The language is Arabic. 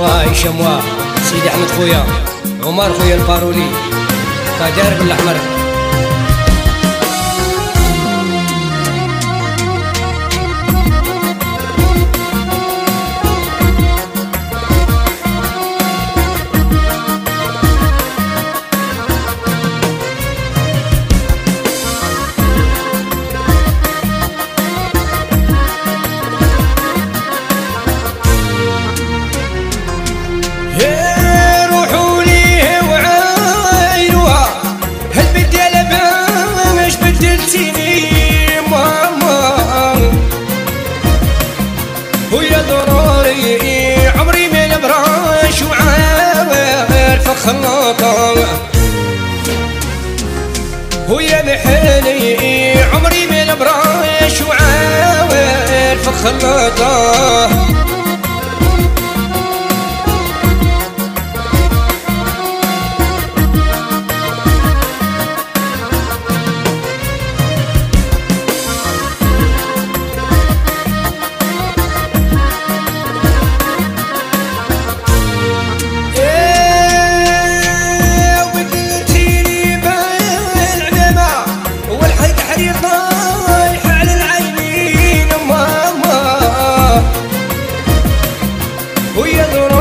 وهاي شموا سيدي أحمد خويا عمر خويا البارولي قدر بالأحمر. ويا ضروري عمري من براش وعارف خلاطة ويا محالي عمري من براش وعارف خلاطة உயதுர